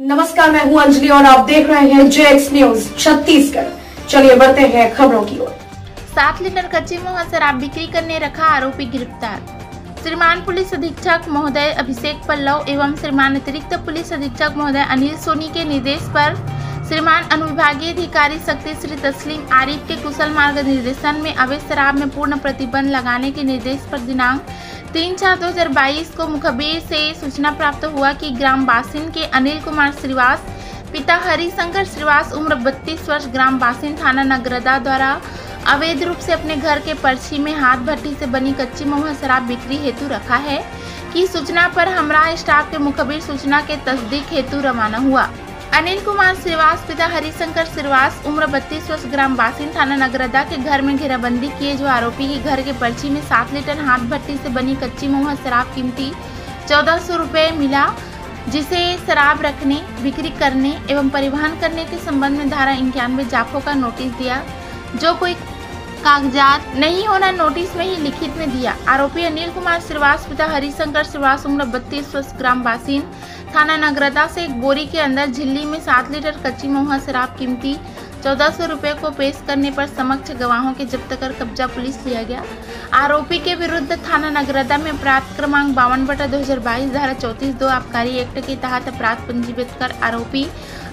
नमस्कार, मैं हूँ अंजलि और आप देख रहे हैं जे एक्स न्यूज़ छत्तीसगढ़। चलिए बढ़ते हैं खबरों की ओर। सात लीटर कच्चे मुँह शराब बिक्री करने रखा आरोपी गिरफ़्तार। श्रीमान पुलिस अधीक्षक महोदय अभिषेक पल्लव एवं श्रीमान अतिरिक्त पुलिस अधीक्षक महोदय अनिल सोनी के निर्देश पर श्रीमान अनुविभागीय अधिकारी शक्ति श्री तस्लीम आरिफ के कुशल मार्ग निर्देशन में अवैध शराब में पूर्ण प्रतिबंध लगाने के निर्देश पर दिनांक तीन चार दो हज़ार बाईस को मुखबिर से सूचना प्राप्त हुआ कि ग्राम बासिन के अनिल कुमार श्रीवास, पिता हरिशंकर श्रीवास उम्र 32 वर्ष ग्राम बासिन थाना नगरदा द्वारा अवैध रूप से अपने घर के पर्ची में हाथ भट्टी से बनी कच्ची महुआ शराब बिक्री हेतु रखा है की सूचना पर हमरा स्टाफ के मुखबिर सूचना के तस्दीक हेतु रवाना हुआ। अनिल कुमार श्रीवास, पिता हरिशंकर श्रीवास, उम्र 32 वर्ष ग्राम बासिन थाना नगरदा के घर में घेराबंदी किए जो आरोपी के घर के पर्ची में सात लीटर हाथ भट्टी से बनी कच्ची मोह शराब कीमती चौदह सौ रुपये मिला, जिसे शराब रखने, बिक्री करने एवं परिवहन करने के संबंध में धारा इक्यानवे जाफों का नोटिस दिया, जो कोई कागजात नहीं होना नोटिस में ही लिखित में दिया। आरोपी अनिल कुमार श्रीवास पिता हरिशंकर श्रीवास, उम्र बत्तीस वर्ष ग्राम बासिन थाना नगरदा से एक बोरी के अंदर झिल्ली में सात लीटर कच्ची महुआ शराब कीमती चौदह सौ रुपये को पेश करने पर समक्ष गवाहों के जब्त कर कब्जा पुलिस लिया गया। आरोपी के विरुद्ध थाना नगरदा में अपराध क्रमांक बावन बटा दो हज़ार बाईस धारा चौतीस दो आबकारी एक्ट के तहत अपराध पंजीकृत कर आरोपी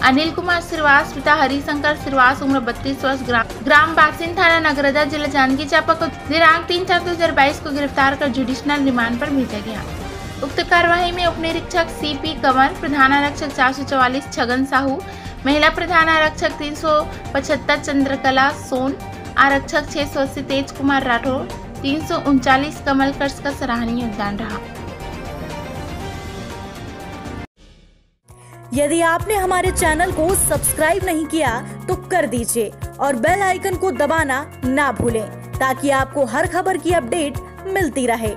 अनिल कुमार श्रीवास, पिता हरिशंकर श्रीवास, उम्र बत्तीस वर्ष, ग्राम ग्राम बासिन थाना नगरदा, जिला जांजगीर चांपा को दिनांक तीन चार दो हज़ार बाईस को गिरफ़्तार कर जुडिशनल रिमांड पर भेजा गया। उक्त कार्यवाही में उप निरीक्षक सी पी कंवर, प्रधान आरक्षक चार सौ चौवालीस छगन साहू महिला प्रधान आरक्षक तीन सौ पचहत्तर चंद्रकला, सोन। आरक्षक छह सौ अस्सी तेज कुमार राठौर, तीन सौ उनचालीस कमल कर्स का सराहनीय योगदान रहा। यदि आपने हमारे चैनल को सब्सक्राइब नहीं किया तो कर दीजिए और बेल आइकन को दबाना ना भूलें, ताकि आपको हर खबर की अपडेट मिलती रहे।